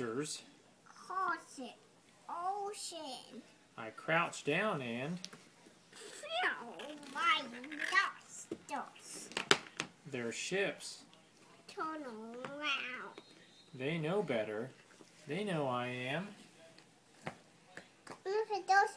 monsters. Ocean. I crouched down and... fill my monsters. Their ships. Turn around. They know better. They know I am. Look at those